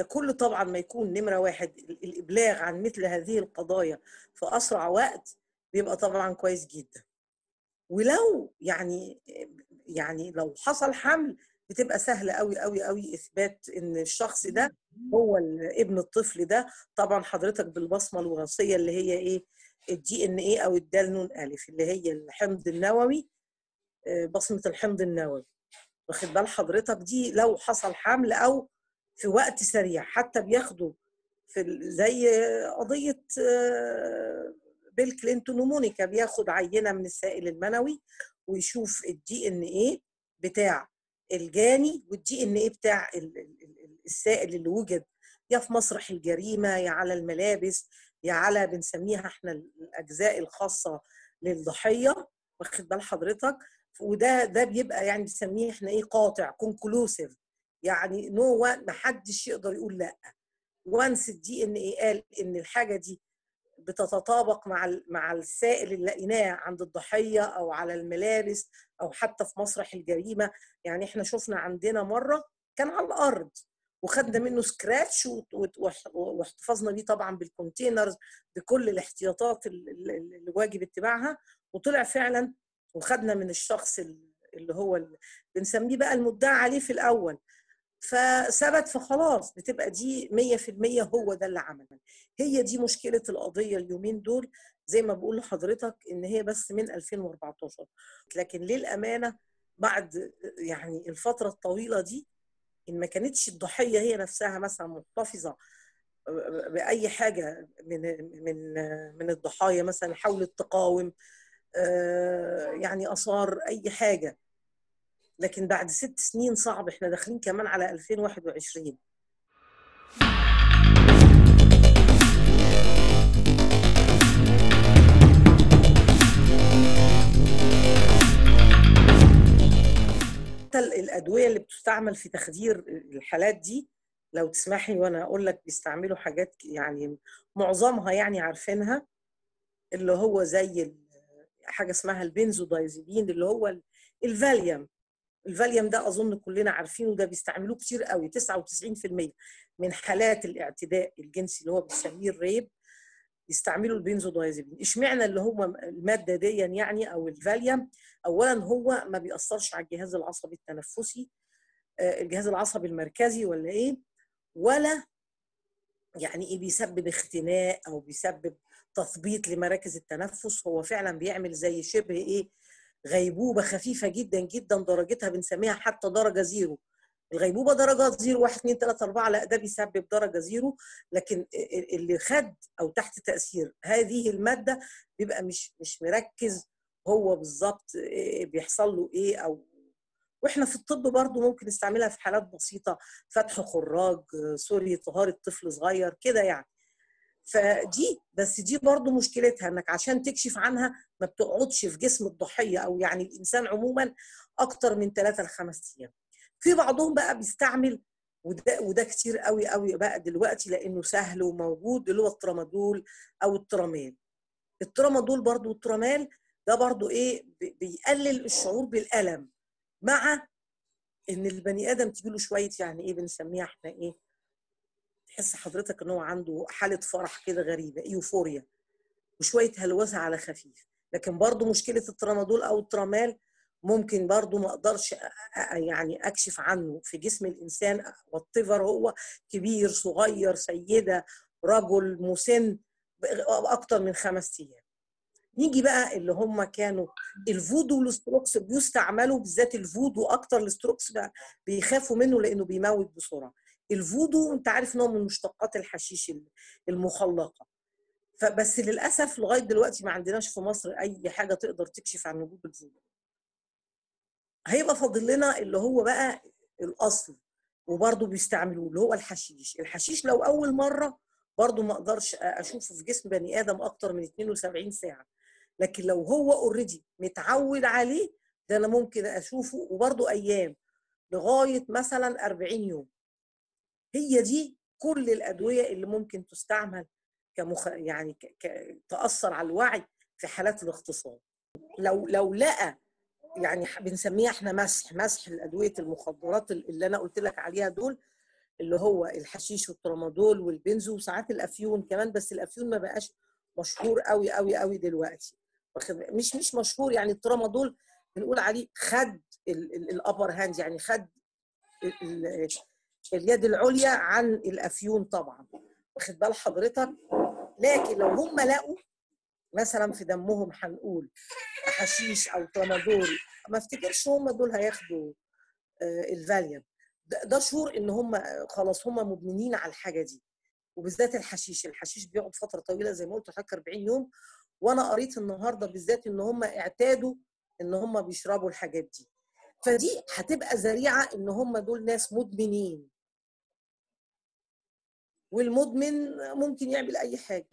فكل طبعا ما يكون نمرة واحد الإبلاغ عن مثل هذه القضايا في أسرع وقت بيبقى طبعا كويس جدا. ولو يعني يعني لو حصل حمل بتبقى سهلة قوي قوي قوي إثبات إن الشخص ده هو ابن الطفل ده. طبعا حضرتك بالبصمة الوراثية اللي هي إيه الدي ان إيه أو الدال نون ألف اللي هي الحمض النووي بصمة الحمض النووي. واخد بال حضرتك؟ دي لو حصل حمل أو في وقت سريع حتى بياخدوا في زي قضية بيل كلينتون ومونيكا بياخد عينة من السائل المنوي ويشوف ال DNA بتاع الجاني وال DNA بتاع السائل اللي وجد يا في مسرح الجريمة يا على الملابس يا على بنسميها إحنا الأجزاء الخاصة للضحية واخد بال حضرتك؟ وده ده بيبقى يعني بنسميه إحنا إيه قاطع conclusive يعني no ما حدش يقدر يقول لأ. once ال DNA قال إن الحاجة دي بتتطابق مع مع السائل اللي لقيناه عند الضحية أو على الملابس أو حتى في مسرح الجريمة. يعني إحنا شفنا عندنا مرة كان على الأرض وخدنا منه scratch واحتفظنا بيه طبعا بال containers بكل الاحتياطات اللي واجب اتباعها. وطلع فعلا وخدنا من الشخص اللي هو اللي بنسميه بقى المدعى عليه في الأول. فثبت فخلاص بتبقى دي 100% هو ده اللي عمل. هي دي مشكلة القضية اليومين دول زي ما بقول لحضرتك إن هي بس من 2014 لكن للأمانة بعد يعني الفترة الطويلة دي إن ما كانتش الضحية هي نفسها مثلا محتفظة بأي حاجة من من من الضحايا مثلا حاولت تقاوم يعني آثار أي حاجة. لكن بعد ست سنين صعب إحنا داخلين كمان على 2021 الأدوية اللي بتستعمل في تخدير الحالات دي لو تسمحي وأنا أقول لك بيستعملوا حاجات يعني معظمها يعني عارفينها اللي هو زي حاجة اسمها البنزودايزيبين اللي هو الفاليوم. الفاليوم ده أظن كلنا عارفينه ده بيستعملوه كتير قوي 99% من حالات الاعتداء الجنسي اللي هو بنسميه الريب يستعملوا البنزودايزيبين اشمعنى اللي هو المادة دي يعني أو الفاليوم؟ اولا هو ما بيأثرش على الجهاز العصبي التنفسي الجهاز العصبي المركزي ولا إيه؟ ولا يعني إيه بيسبب اختناق أو بيسبب تثبيط لمراكز التنفس هو فعلا بيعمل زي شبه إيه؟ غيبوبة خفيفة جدا جدا درجتها بنسميها حتى درجة zero. الغيبوبة درجات zero 1 2 3 4 لا ده بيسبب درجة zero. لكن اللي خد أو تحت تأثير هذه المادة بيبقى مش مش مركز هو بالظبط بيحصل له إيه أو وإحنا في الطب برضو ممكن نستعملها في حالات بسيطة فتح خراج سوري طهارة طفل صغير كده يعني. فدي بس دي برضو مشكلتها إنك عشان تكشف عنها ما بتقعدش في جسم الضحية أو يعني الإنسان عموما أكتر من 3 ل 5 أيام. في بعضهم بقى بيستعمل وده وده كتير قوي قوي بقى دلوقتي لأنه سهل وموجود اللي هو الترامادول أو الترامال الترامادول برضو والترامال ده برضو إيه بيقلل الشعور بالألم مع إن البني آدم تجيله شوية يعني إيه بنسميها إحنا إيه تحس حضرتك إن هو عنده حالة فرح كده غريبة euphoria وشوية هلوسة على خفيف. لكن برضو مشكلة الترامادول أو الترامال ممكن برضو ما أقدرش يعني أكشف عنه في جسم الإنسان whatever هو كبير صغير سيدة رجل مسن أكتر من خمس أيام. نيجي بقى اللي هم كانوا الفودو والستروكس بيستعملوا بالذات الفودو أكتر الستروكس بقى بيخافوا منه لأنه بيموت بسرعة. الفودو انت عارف هو من مشتقات الحشيش المخلقة. فبس للأسف لغاية دلوقتي ما عندناش في مصر أي حاجة تقدر تكشف عن وجود الفودو. هيبقى فاضل لنا اللي هو بقى الأصل وبرضه بيستعملوه اللي هو الحشيش. الحشيش لو أول مرة برضه ما أقدرش أشوفه في جسم بني آدم أكتر من 72 ساعة. لكن لو هو اوريدي متعود عليه ده أنا ممكن أشوفه وبرضه أيام لغاية مثلا 40 يوم. هي دي كل الأدوية اللي ممكن تستعمل كمخ... يعني ك... ك... تأثر على الوعي في حالات الاغتصاب. لو لو لقى يعني بنسميها إحنا مسح مسح الأدوية المخدرات اللي أنا قلت لك عليها دول اللي هو الحشيش والترامادول والبنزو وساعات الأفيون كمان بس الأفيون ما بقاش مشهور قوي قوي قوي دلوقتي. مش مش مشهور يعني الترامادول بنقول عليه خد ال upper hand يعني خد اليد العليا عن الأفيون طبعا واخد بال حضرتك؟ لكن لو هم لقوا مثلا في دمهم هنقول حشيش أو ترامادول ما افتكرش هم دول هياخدوا الفاليوم ده شهور إن هم خلاص هم مدمنين على الحاجة دي وبالذات الحشيش. الحشيش بيقعد فترة طويلة زي ما قلت لحضرتك 40 يوم وأنا قريت النهارده بالذات إن هم اعتادوا إن هم بيشربوا الحاجات دي. فدي هتبقى ذريعة إن هم دول ناس مدمنين. والمدمن ممكن يعمل أي حاجة.